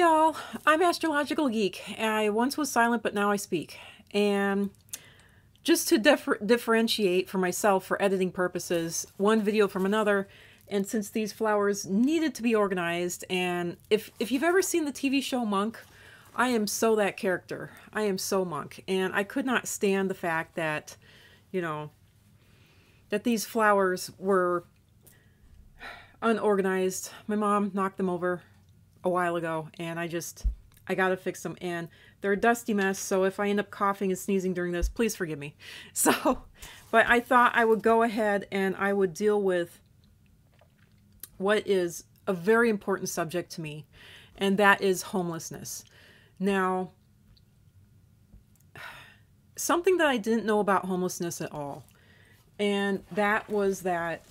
y'all, I'm Astrological Geek. I once was silent, but now I speak. And just to differ differentiate for myself for editing purposes, one video from another, and since these flowers needed to be organized, and if, if you've ever seen the TV show Monk, I am so that character. I am so Monk. And I could not stand the fact that, you know, that these flowers were unorganized. My mom knocked them over a while ago and I just I gotta fix them. And they're a dusty mess so if I end up coughing and sneezing during this please forgive me. So but I thought I would go ahead and I would deal with what is a very important subject to me and that is homelessness. Now something that I didn't know about homelessness at all and that was that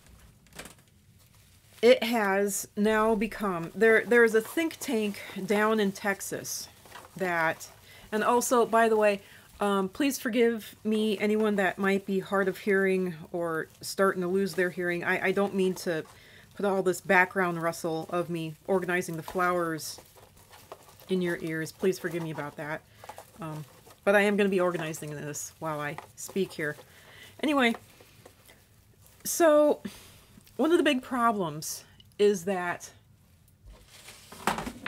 it has now become there there's a think tank down in Texas that and also by the way um, please forgive me anyone that might be hard of hearing or starting to lose their hearing. I, I don't mean to put all this background rustle of me organizing the flowers in your ears. Please forgive me about that. Um, but I am going to be organizing this while I speak here. Anyway so one of the big problems is that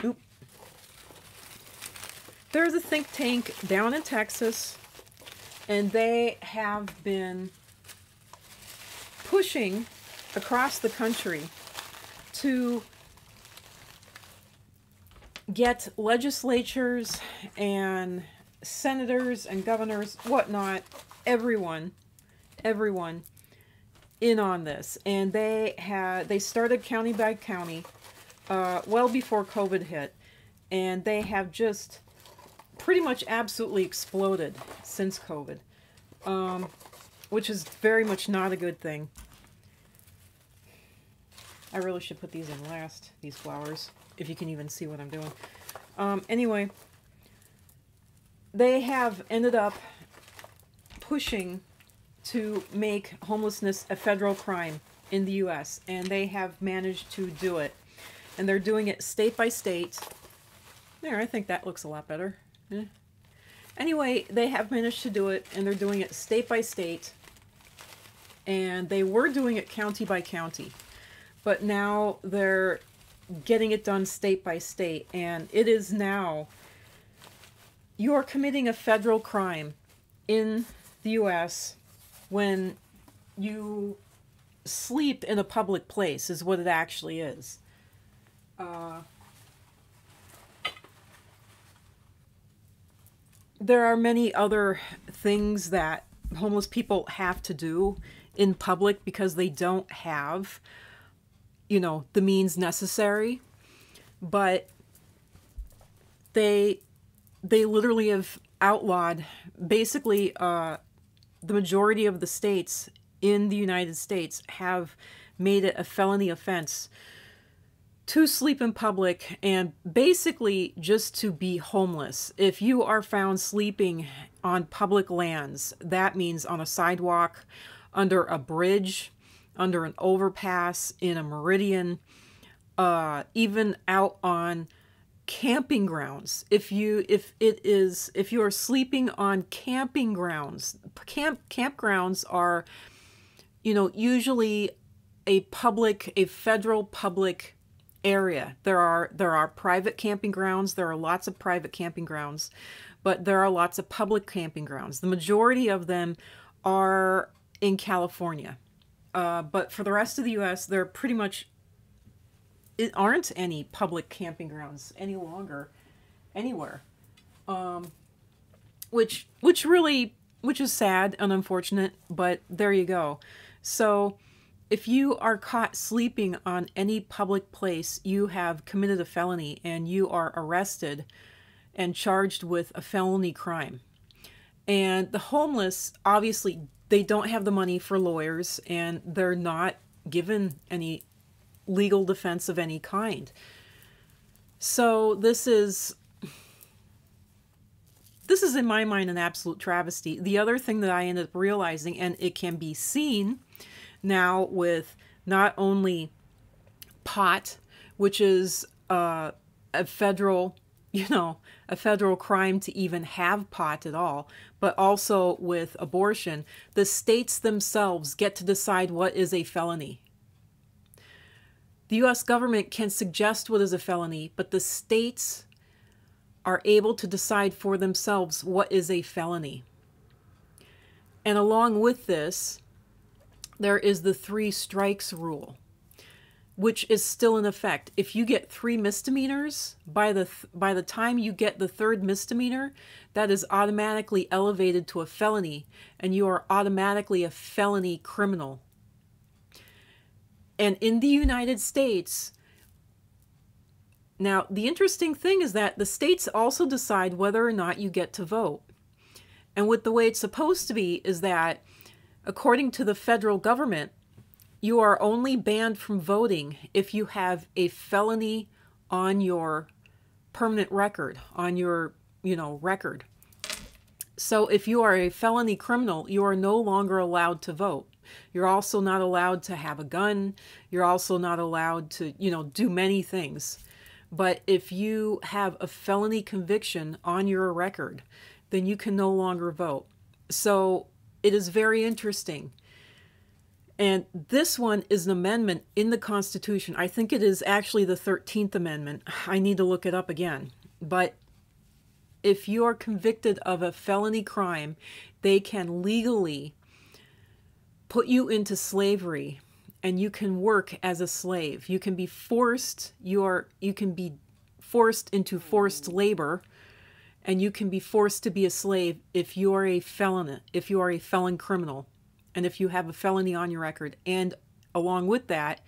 oop, there's a think tank down in Texas and they have been pushing across the country to get legislatures and senators and governors, whatnot, everyone, everyone in on this, and they had they started county by county, uh, well before COVID hit, and they have just pretty much absolutely exploded since COVID, um, which is very much not a good thing. I really should put these in last, these flowers, if you can even see what I'm doing. Um, anyway, they have ended up pushing to make homelessness a federal crime in the U.S., and they have managed to do it. And they're doing it state by state. There, I think that looks a lot better. Eh. Anyway, they have managed to do it, and they're doing it state by state. And they were doing it county by county. But now they're getting it done state by state. And it is now, you are committing a federal crime in the U.S when you sleep in a public place is what it actually is. Uh, there are many other things that homeless people have to do in public because they don't have, you know, the means necessary. But they they literally have outlawed basically uh, the majority of the states in the United States have made it a felony offense to sleep in public and basically just to be homeless. If you are found sleeping on public lands, that means on a sidewalk, under a bridge, under an overpass, in a meridian, uh, even out on camping grounds. If you if it is if you are sleeping on camping grounds camp campgrounds are you know usually a public a federal public area. There are there are private camping grounds. There are lots of private camping grounds but there are lots of public camping grounds. The majority of them are in california. Uh, but for the rest of the us they're pretty much aren't any public camping grounds any longer anywhere. Um, which which really which is sad and unfortunate, but there you go. So if you are caught sleeping on any public place, you have committed a felony and you are arrested and charged with a felony crime. And the homeless, obviously, they don't have the money for lawyers and they're not given any legal defense of any kind. So this is this is in my mind an absolute travesty. The other thing that I ended up realizing, and it can be seen now with not only pot, which is uh, a federal you know, a federal crime to even have pot at all, but also with abortion, the states themselves get to decide what is a felony. The US government can suggest what is a felony, but the states are able to decide for themselves what is a felony. And along with this, there is the three strikes rule which is still in effect. If you get three misdemeanors, by the th- by the time you get the third misdemeanor, that is automatically elevated to a felony, and you are automatically a felony criminal. And in the United States, now the interesting thing is that the states also decide whether or not you get to vote. And with the way it's supposed to be is that according to the federal government, you are only banned from voting if you have a felony on your permanent record, on your, you know, record. So if you are a felony criminal, you are no longer allowed to vote. You're also not allowed to have a gun. You're also not allowed to, you know, do many things. But if you have a felony conviction on your record, then you can no longer vote. So it is very interesting and this one is an amendment in the Constitution. I think it is actually the 13th Amendment. I need to look it up again. But if you are convicted of a felony crime, they can legally put you into slavery and you can work as a slave. You can be forced, you are you can be forced into forced labor and you can be forced to be a slave if you are a felon, if you are a felon criminal and if you have a felony on your record. And along with that,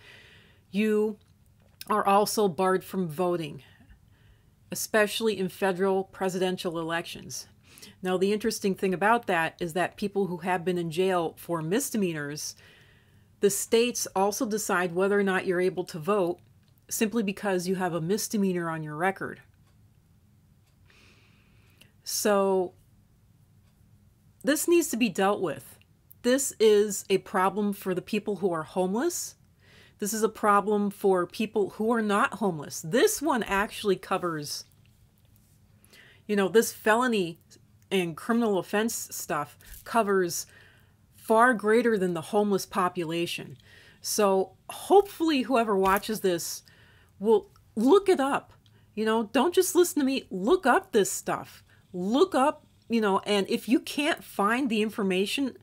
you are also barred from voting, especially in federal presidential elections. Now, the interesting thing about that is that people who have been in jail for misdemeanors, the states also decide whether or not you're able to vote simply because you have a misdemeanor on your record. So, this needs to be dealt with this is a problem for the people who are homeless. This is a problem for people who are not homeless. This one actually covers, you know, this felony and criminal offense stuff covers far greater than the homeless population. So hopefully, whoever watches this will look it up. You know, don't just listen to me, look up this stuff. Look up, you know, and if you can't find the information,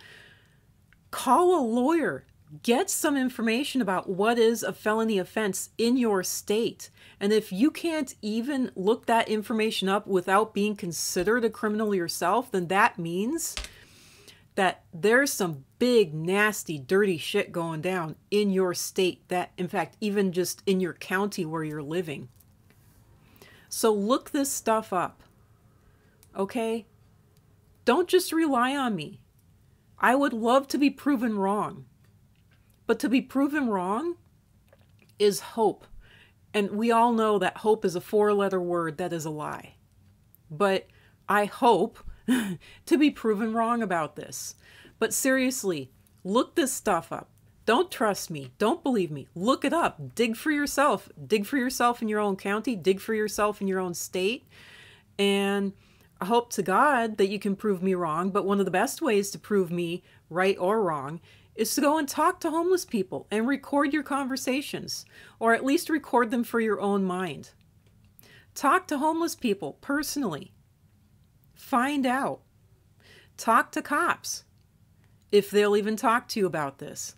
call a lawyer get some information about what is a felony offense in your state. And if you can't even look that information up without being considered a criminal yourself, then that means that there's some big, nasty, dirty shit going down in your state that, in fact, even just in your county where you're living. So look this stuff up. Okay? Don't just rely on me. I would love to be proven wrong. But to be proven wrong is hope. And we all know that hope is a four letter word that is a lie. But I hope to be proven wrong about this. But seriously, look this stuff up. Don't trust me. Don't believe me. Look it up. Dig for yourself. Dig for yourself in your own county. Dig for yourself in your own state. And I hope to God that you can prove me wrong, but one of the best ways to prove me right or wrong is to go and talk to homeless people and record your conversations, or at least record them for your own mind. Talk to homeless people personally. Find out. Talk to cops if they'll even talk to you about this.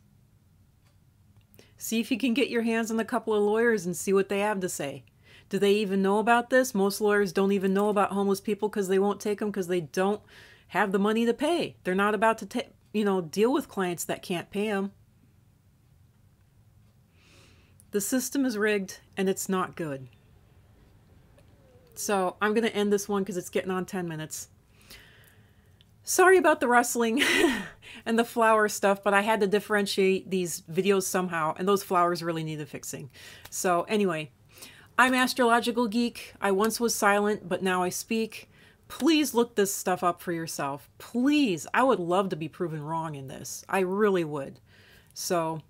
See if you can get your hands on a couple of lawyers and see what they have to say. Do they even know about this? Most lawyers don't even know about homeless people because they won't take them because they don't have the money to pay. They're not about to take, you know, deal with clients that can't pay them. The system is rigged and it's not good. So I'm going to end this one because it's getting on 10 minutes. Sorry about the rustling and the flower stuff, but I had to differentiate these videos somehow, and those flowers really needed fixing. So anyway, I'm Astrological Geek. I once was silent, but now I speak. Please look this stuff up for yourself. Please. I would love to be proven wrong in this. I really would. So,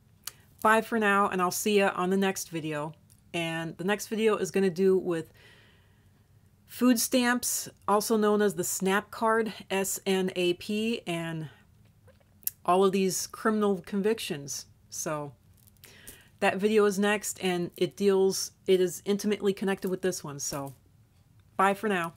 bye for now, and I'll see you on the next video. And the next video is going to do with food stamps, also known as the SNAP card, S-N-A-P, and all of these criminal convictions. So that video is next and it deals, it is intimately connected with this one. So bye for now.